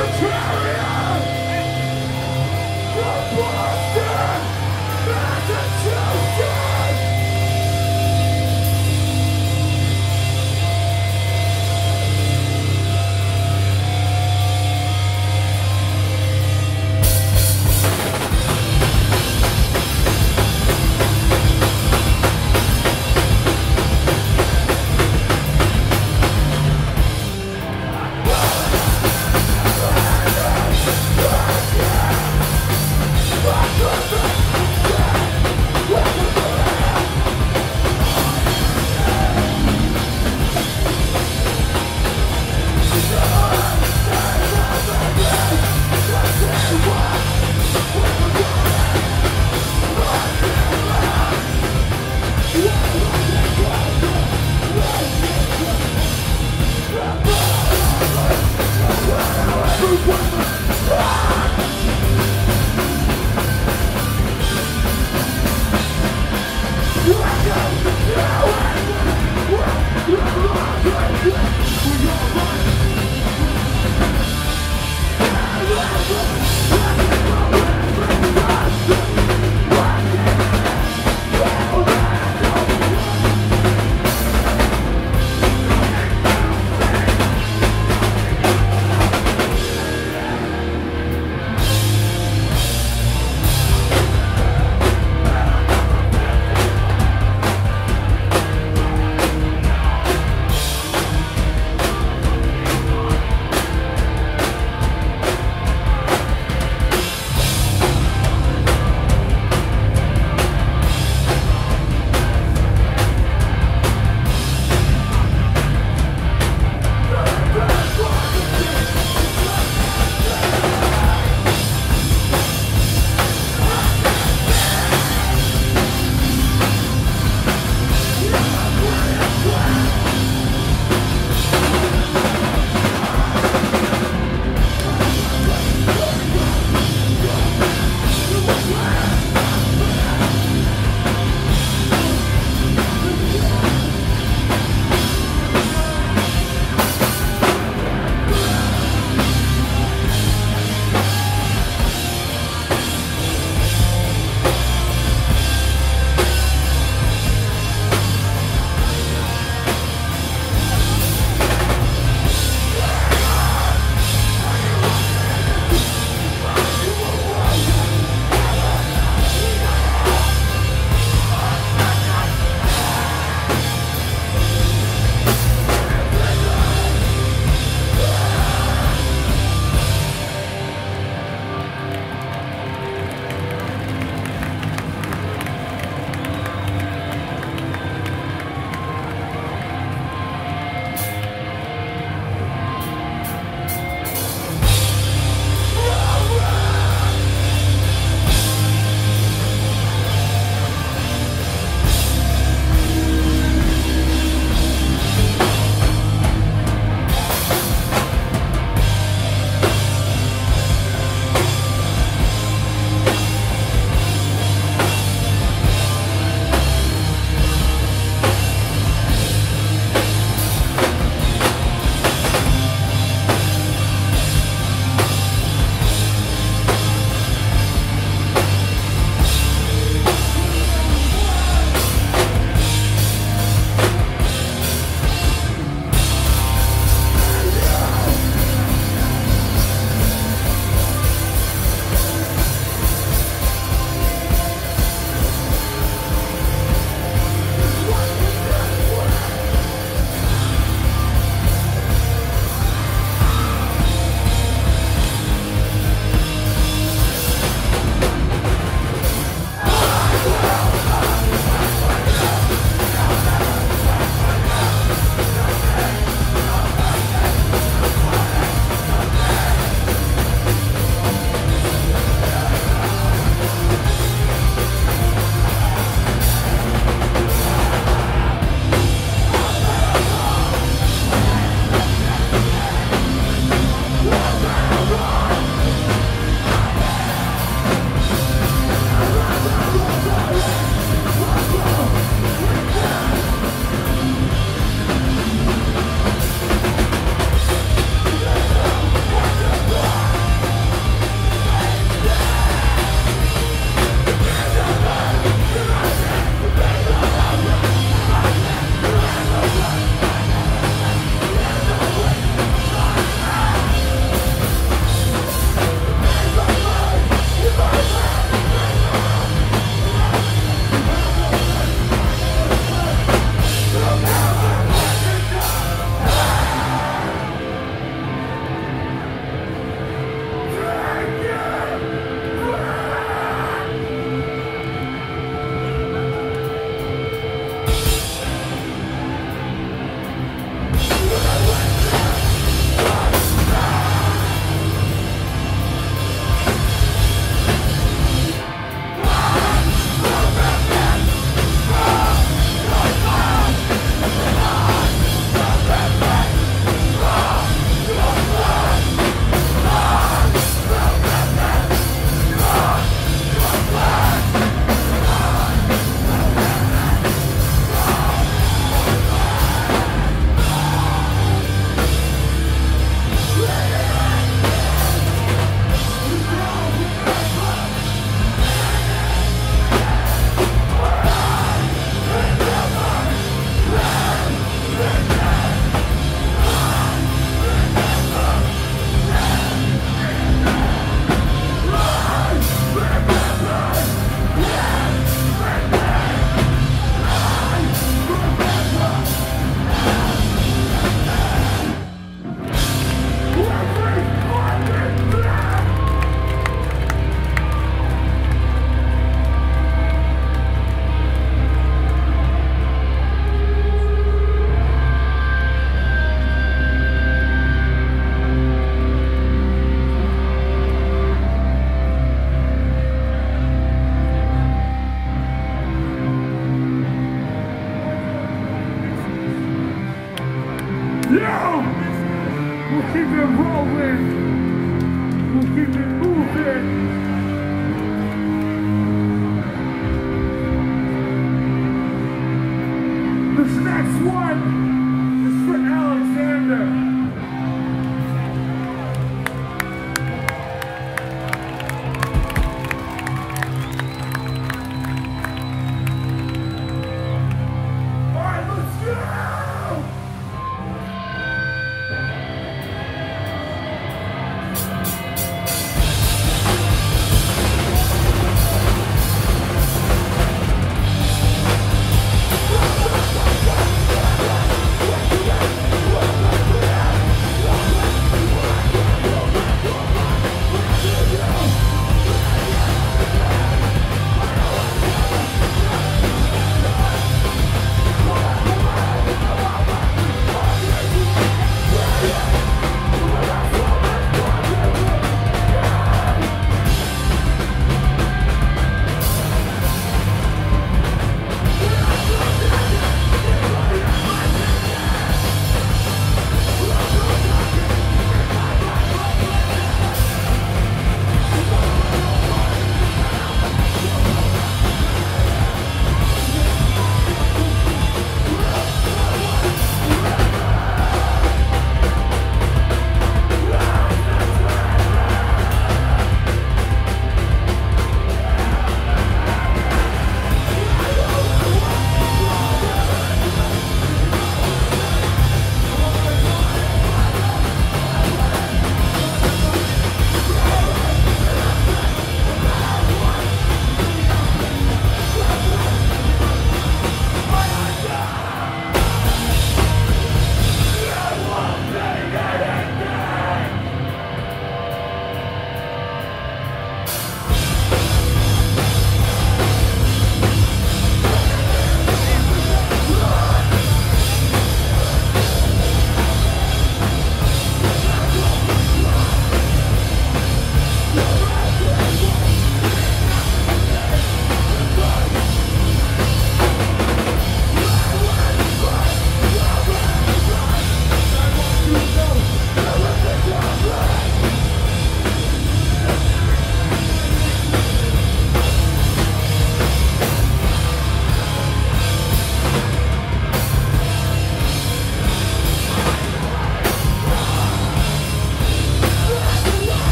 the carrier!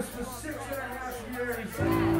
This for six and a half years.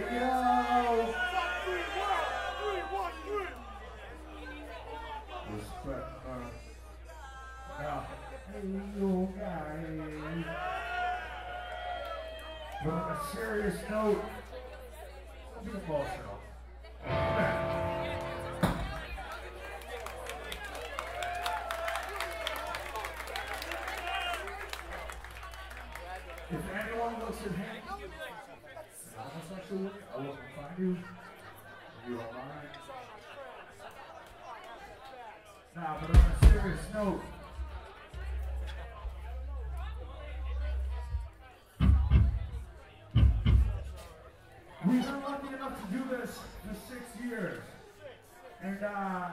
right, yo. Respect, uh, uh, hey, you guys. But on a serious note, to do this for six years. And uh,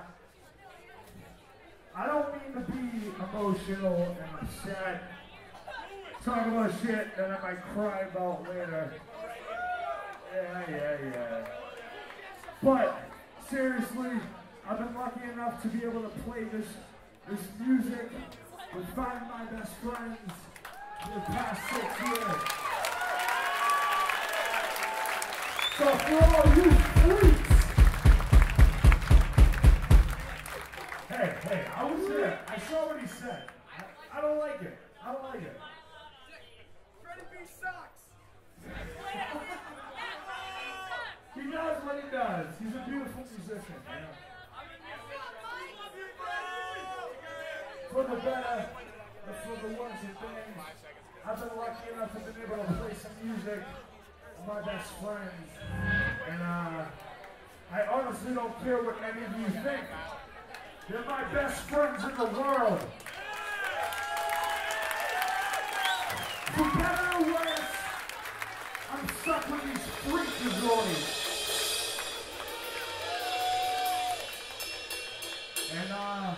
I don't mean to be emotional and upset, talk about shit that I might cry about later. Yeah, yeah, yeah. But seriously, I've been lucky enough to be able to play this this music with five of my best friends for the past six years. So for all you freaks, hey, hey, I was there. I saw what he said. I, I don't like it. I don't like it. Freddie B sucks. He does what he does. He's a beautiful musician. For the better, for the worse of things, I've been lucky enough to be able to play some music my best friends. And uh, I honestly don't care what any of you think. They're my best friends in the world. For better or worse, I'm stuck with these freakazoids. And uh,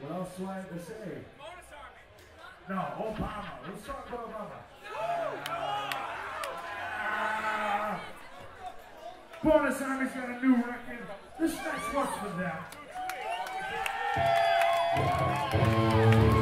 what else do I have to say? No, Obama. Let's talk about Obama. Bonus Army's got a new record. This next one's for them.